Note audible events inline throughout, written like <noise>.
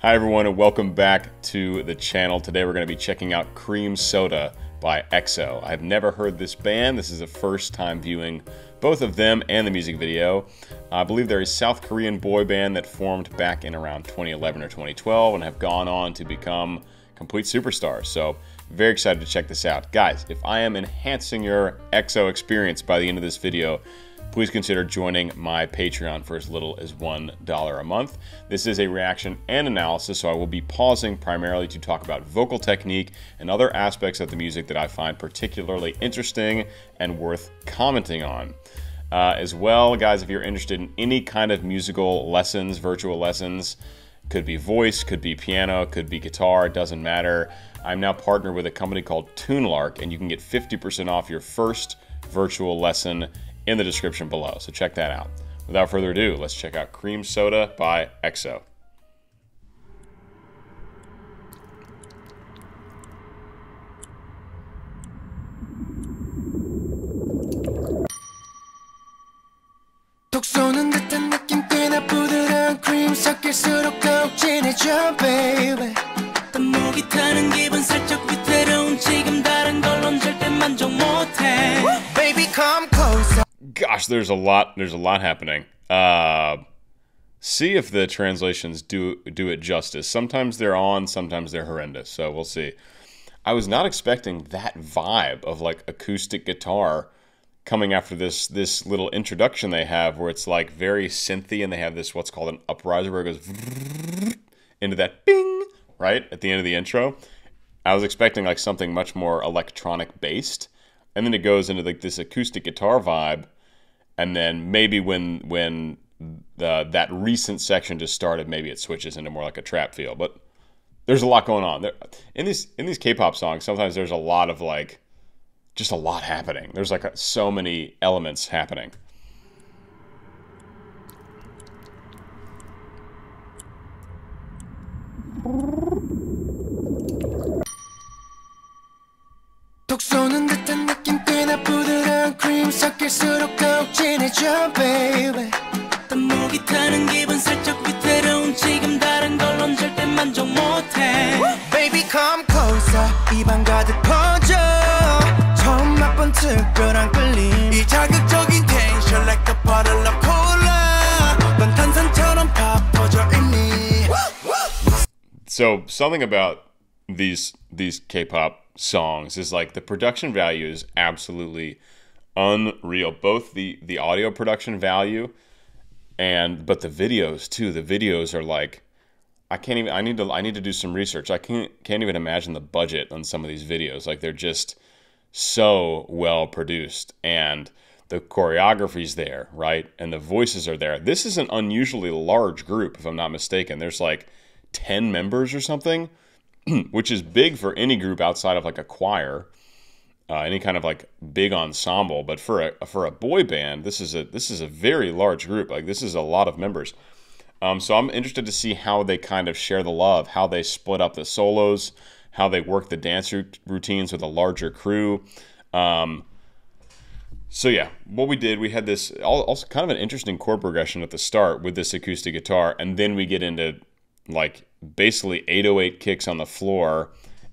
Hi everyone and welcome back to the channel. Today we're going to be checking out Cream Soda by EXO. I've never heard this band. This is the first time viewing both of them and the music video. I believe they're a South Korean boy band that formed back in around 2011 or 2012 and have gone on to become complete superstars. So very excited to check this out. Guys, if I am enhancing your EXO experience by the end of this video, please consider joining my Patreon for as little as $1 a month. This is a reaction and analysis, so I will be pausing primarily to talk about vocal technique and other aspects of the music that I find particularly interesting and worth commenting on. Uh, as well, guys, if you're interested in any kind of musical lessons, virtual lessons, could be voice, could be piano, could be guitar, it doesn't matter. I'm now partnered with a company called TuneLark, and you can get 50% off your first virtual lesson in the description below. So check that out. Without further ado, let's check out Cream Soda by EXO. 듯한 느낌 꽤나 부드러운 크림 섞일수록 더욱 진해져 baby 목이 타는 기분 살짝 위태로운 지금 다른 걸론 절대 만족 못해 Baby come closer Gosh, there's a lot there's a lot happening. Uh see if the translations do do it justice. Sometimes they're on, sometimes they're horrendous. So we'll see. I was not expecting that vibe of like acoustic guitar coming after this this little introduction they have where it's like very synthy and they have this what's called an upriser where it goes <laughs> into that bing right at the end of the intro. I was expecting like something much more electronic based, and then it goes into like this acoustic guitar vibe, and then maybe when when the that recent section just started, maybe it switches into more like a trap feel. But there's a lot going on there in these in these K-pop songs. Sometimes there's a lot of like just a lot happening. There's like so many elements happening. 크림 섞일수록 더욱 진해져 baby 목이 타는 기분 살짝 위태로운 지금 다른 걸론 절대 만족 못해 Baby come closer 입안 가득 퍼져 처음 맛본 특별한 끌림 이 자극적인 텐션 like the bottle of cola 넌 탄산처럼 파 퍼져 있니 So something about these these K-pop songs is like the production value is absolutely unreal. Both the the audio production value and but the videos too. The videos are like I can't even I need to I need to do some research. I can't can't even imagine the budget on some of these videos. Like they're just so well produced and the choreography's there, right? And the voices are there. This is an unusually large group if I'm not mistaken. There's like 10 members or something <clears throat> which is big for any group outside of like a choir, uh, any kind of like big ensemble. But for a for a boy band, this is a this is a very large group. Like this is a lot of members. Um, so I'm interested to see how they kind of share the love, how they split up the solos, how they work the dance routines with a larger crew. Um, so yeah, what we did, we had this also kind of an interesting chord progression at the start with this acoustic guitar, and then we get into like basically 808 kicks on the floor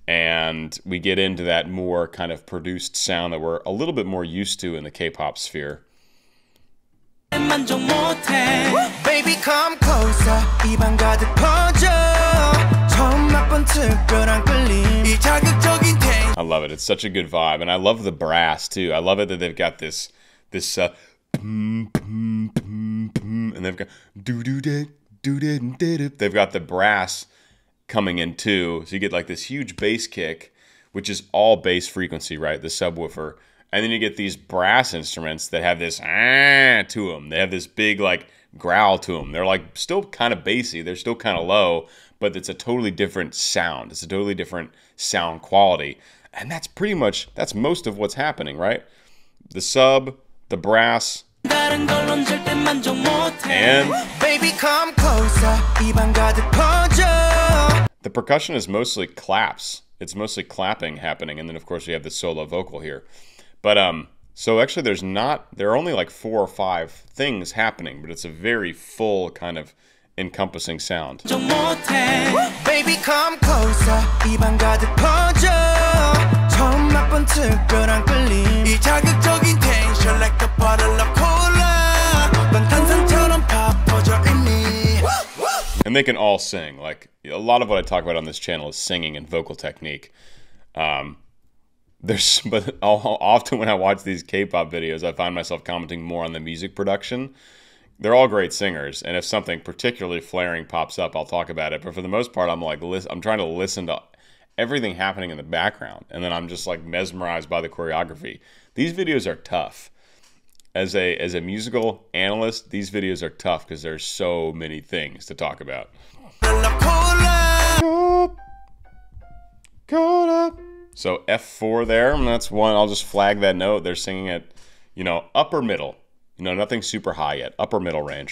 and we get into that more kind of produced sound that we're a little bit more used to in the K-pop sphere. I love it. It's such a good vibe, and I love the brass too. I love it that they've got this this uh, and they've got do do do They've got the brass coming in too. So you get like this huge bass kick, which is all bass frequency, right? The subwoofer. And then you get these brass instruments that have this ah to them. They have this big like growl to them. They're like still kind of bassy. They're still kind of low, but it's a totally different sound. It's a totally different sound quality. And that's pretty much that's most of what's happening, right? The sub, the brass, and Baby, come closer. The percussion is mostly claps. It's mostly clapping happening, and then of course we have the solo vocal here. But um, so actually there's not there are only like four or five things happening, but it's a very full kind of encompassing sound. Baby come closer 입안 가득 퍼져 처음 맛본 특별한 끌림 이 자극적인 텐션 like a bottle of and they can all sing. Like a lot of what I talk about on this channel is singing and vocal technique. Um, there's, <laughs> but often when I watch these K-pop videos, I find myself commenting more on the music production. They're all great singers, and if something particularly flaring pops up, I'll talk about it. But for the most part, I'm like, I'm trying to listen to everything happening in the background, and then I'm just like mesmerized by the choreography. These videos are tough as a as a musical analyst, these videos are tough because there's so many things to talk about. So F4 there, and that's one. I'll just flag that note. They're singing it, you know, upper middle. You know, nothing super high yet. Upper middle range.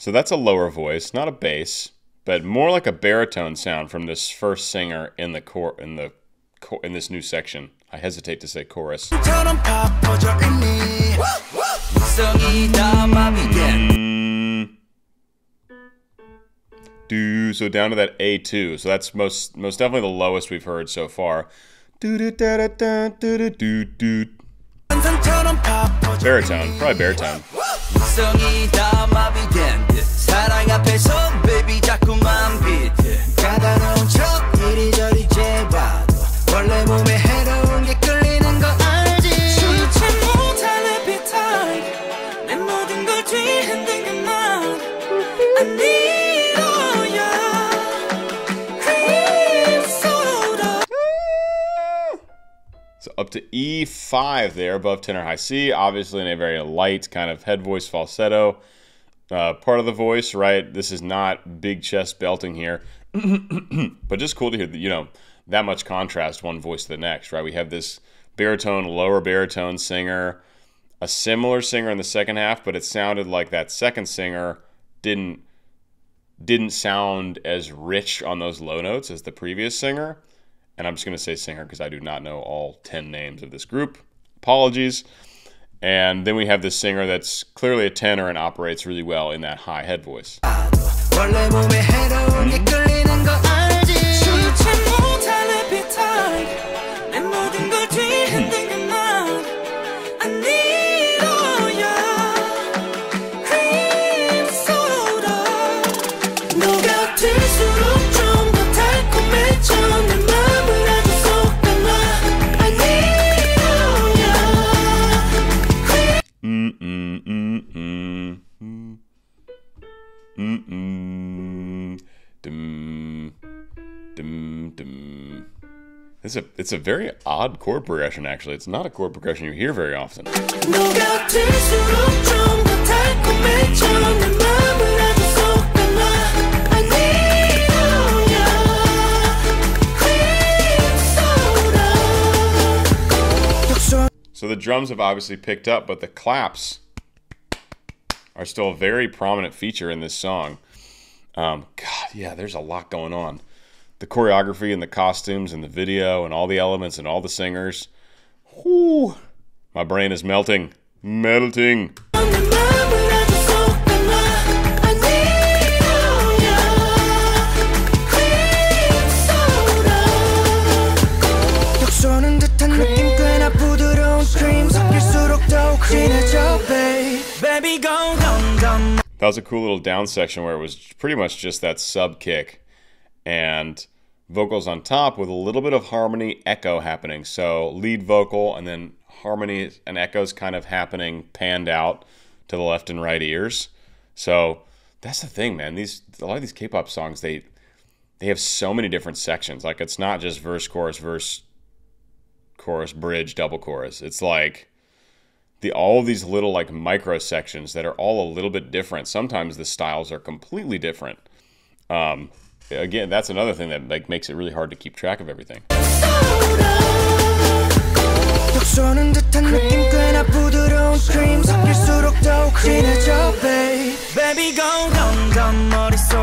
So that's a lower voice, not a bass, but more like a baritone sound from this first singer in the core in the in this new section. I hesitate to say chorus. Mm. Do so down to that A2. So that's most most definitely the lowest we've heard so far. Baritone, probably baritone. 사랑 앞에서 baby 자꾸만 비트. 가다로운 척 이리저리 재봐도. 원래 몸에 해로운 up to E5 there above tenor high C, obviously in a very light kind of head voice falsetto uh, part of the voice, right? This is not big chest belting here, <clears throat> but just cool to hear, that, you know, that much contrast one voice to the next, right? We have this baritone, lower baritone singer, a similar singer in the second half, but it sounded like that second singer didn't didn't sound as rich on those low notes as the previous singer. And I'm just going to say singer because I do not know all 10 names of this group. Apologies. And then we have this singer that's clearly a tenor and operates really well in that high head voice. It's a it's a very odd chord progression actually. It's not a chord progression you hear very often. So the drums have obviously picked up, but the claps are still a very prominent feature in this song. Um, God, yeah, there's a lot going on the choreography and the costumes and the video and all the elements and all the singers. Whoo, my brain is melting, melting. That was a cool little down section where it was pretty much just that sub kick and vocals on top with a little bit of harmony echo happening. So lead vocal and then harmony and echoes kind of happening panned out to the left and right ears. So that's the thing, man. These a lot of these K-pop songs they they have so many different sections. Like it's not just verse, chorus, verse, chorus, bridge, double chorus. It's like the all these little like micro sections that are all a little bit different. Sometimes the styles are completely different. Um, again, that's another thing that like makes it really hard to keep track of everything.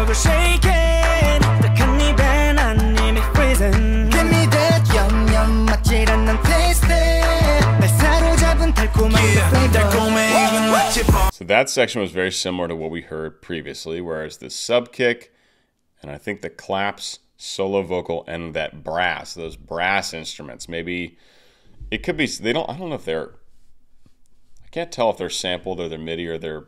듯 that section was very similar to what we heard previously, whereas the sub kick and I think the claps, solo vocal, and that brass, those brass instruments, maybe it could be they don't I don't know if they're I can't tell if they're sampled or they're MIDI or they're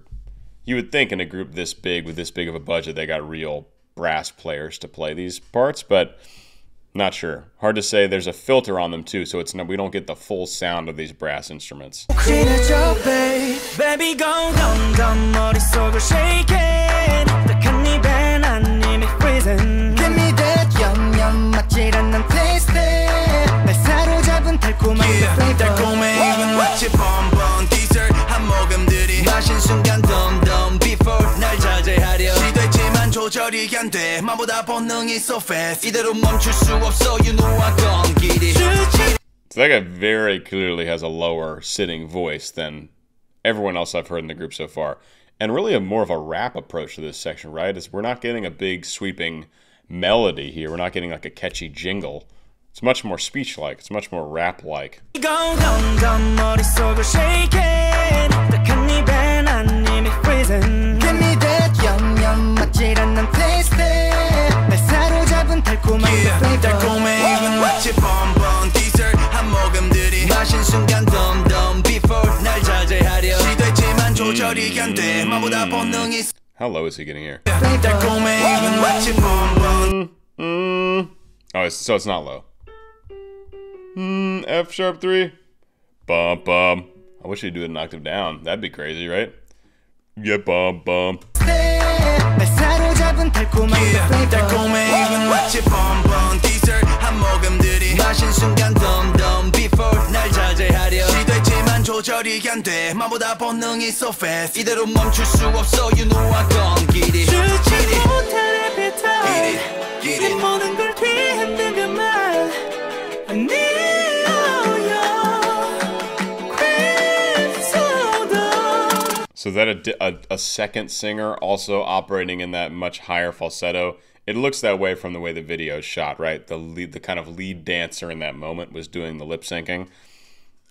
you would think in a group this big with this big of a budget they got real brass players to play these parts, but not sure. Hard to say. There's a filter on them too, so it's not, we don't get the full sound of these brass instruments. Baby, go down, down, 머릿속을 shaking. 딱한 입엔 한 입이 freezing. Give me that yum yum 맞질 않는 taste. 날 사로잡은 달콤한 Yeah, flavor. 달콤해 이건 마치 bonbon dessert 한 모금들이 마신 순간 조절이 안돼 마보다 본능이 so fast 이대로 멈출 수 없어 you know I gone get it So that guy very clearly has a lower sitting voice than everyone else I've heard in the group so far. And really a more of a rap approach to this section, right? Is we're not getting a big sweeping melody here. We're not getting like a catchy jingle. It's much more speech like. It's much more rap like. yum 맞질 않는 taste. 날 사로잡은 달콤한 Yeah, flavor. 달콤해 이건 마치 bonbon dessert 한 모금들이 마신 순간 덤덤 before 날 자제하려 시도했지만 조절이 안돼 마보다 본능이 How low is he getting here? 달콤해 이건 마치 bonbon Mm. Oh, it's, so it's not low. Mm, F sharp three. Bum bum. I wish he'd do it an octave down. That'd be crazy, right? Yeah, bum bum. 날 사로잡은 달콤한 Yeah, flavor. 달콤해 이건 마치 bonbon dessert 한 모금들이 마신 순간 덤덤 before 날 자제하려 시도했지만 조절이 안돼 마보다 본능이 so fast 이대로 멈출 수 없어 you know I gone get it 주지 못한 appetite. get it, get 이 it 모든 걸 뒤 So that a, a, a second singer also operating in that much higher falsetto. It looks that way from the way the video is shot, right? The lead, the kind of lead dancer in that moment was doing the lip syncing.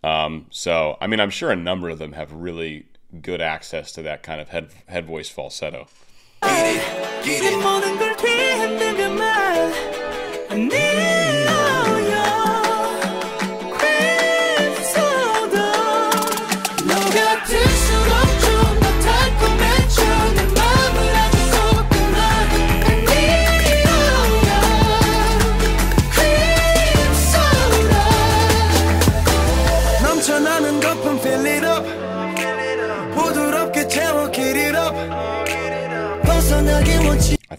Um, so, I mean, I'm sure a number of them have really good access to that kind of head head voice falsetto. get it, get it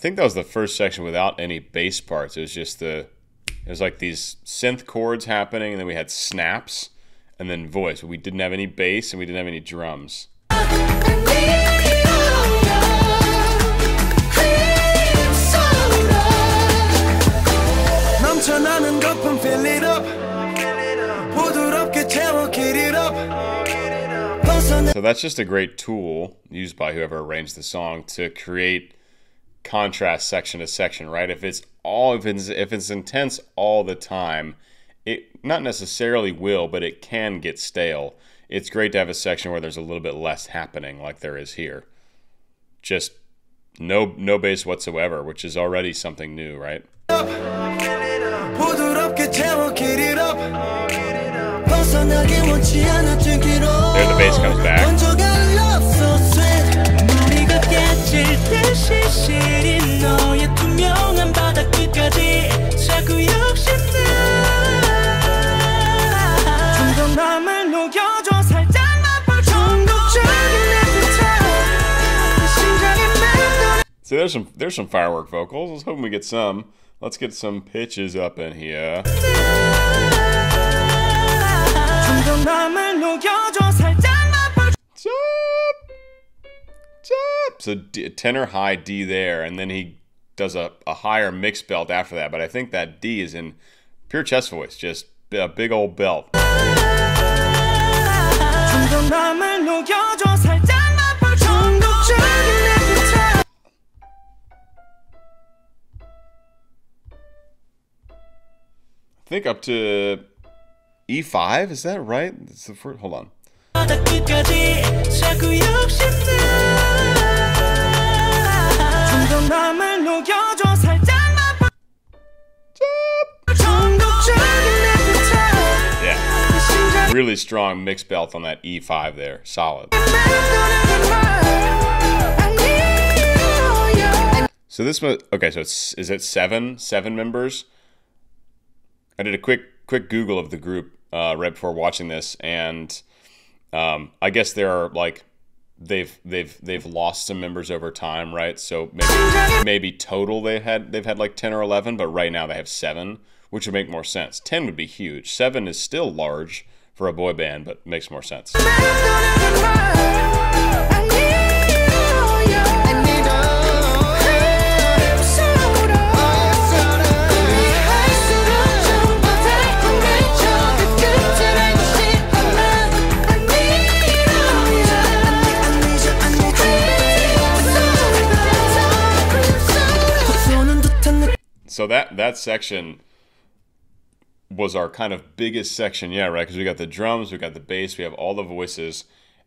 think that was the first section without any bass parts. It was just the it was like these synth chords happening, and then we had snaps and then voice. We didn't have any bass and we didn't have any drums. So that's just a great tool used by whoever arranged the song to create contrast section to section, right? If it's all if it's if it's intense all the time, it not necessarily will, but it can get stale. It's great to have a section where there's a little bit less happening like there is here. Just no no bass whatsoever, which is already something new, right? There the bass comes back. 깨질 듯이 시린 너의 투명한 바닥 끝까지 자꾸 욕심나 좀더 맘을 녹여줘 살짝만 볼 중독적인 appetite 내 심장에 맴도는 So there's some there's some firework vocals. Let's hope we get some. Let's get some pitches up in here. So D, tenor high D there, and then he does a, a higher mixed belt after that. But I think that D is in pure chest voice, just a big old belt. I think up to E5, is that right? It's the first, hold on 끝까지 자꾸 욕심나 좀더 맘을 녹여줘 살짝만 봐 중독적인 내 부탁 Yeah. 심장이 Really strong mixed belt on that E5 there. Solid. 맴도는 말 I need you So this was okay. So it's is it seven seven members? I did a quick quick Google of the group uh, right before watching this, and um, I guess there are like they've they've they've lost some members over time, right? So maybe maybe total they had they've had like ten or eleven, but right now they have seven, which would make more sense. Ten would be huge. Seven is still large for a boy band, but makes more sense. So that that section was our kind of biggest section, yeah, right? Because we got the drums, we got the bass, we have all the voices,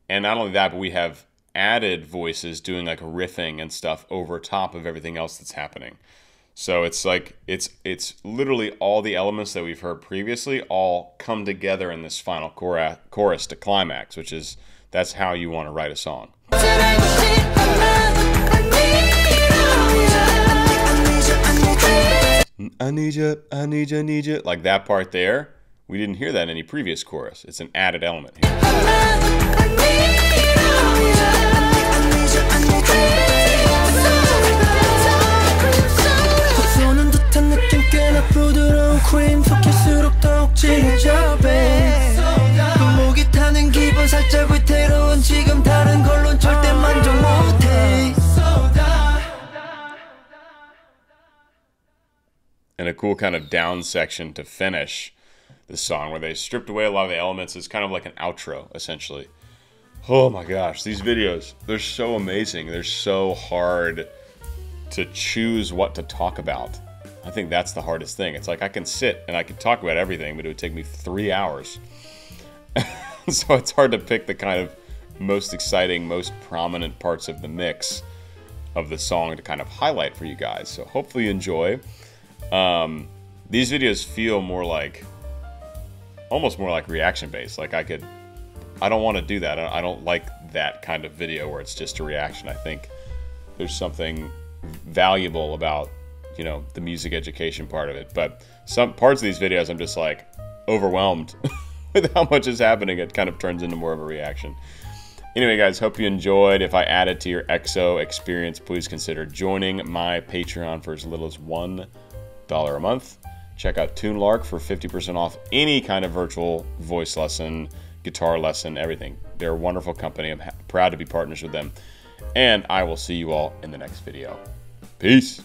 and not only that, but we have added voices doing like riffing and stuff over top of everything else that's happening. So it's like it's it's literally all the elements that we've heard previously all come together in this final chorus to climax, which is that's how you want to write a song. I need you, I need you, I need you. Like that part there, we didn't hear that in any previous chorus. It's an added element here. Cool kind of down section to finish the song where they stripped away a lot of the elements. It's kind of like an outro, essentially. Oh my gosh, these videos, they're so amazing. They're so hard to choose what to talk about. I think that's the hardest thing. It's like I can sit and I can talk about everything, but it would take me three hours. <laughs> so it's hard to pick the kind of most exciting, most prominent parts of the mix of the song to kind of highlight for you guys. So hopefully you enjoy. Um, these videos feel more like, almost more like reaction based. Like I could, I don't want to do that. I don't like that kind of video where it's just a reaction. I think there's something valuable about, you know, the music education part of it. But some parts of these videos, I'm just like overwhelmed <laughs> with how much is happening. It kind of turns into more of a reaction. Anyway, guys, hope you enjoyed. If I added to your EXO experience, please consider joining my Patreon for as little as $1 a month. Check out TuneLark for 50% off any kind of virtual voice lesson, guitar lesson, everything. They're a wonderful company. I'm proud to be partners with them. And I will see you all in the next video. Peace.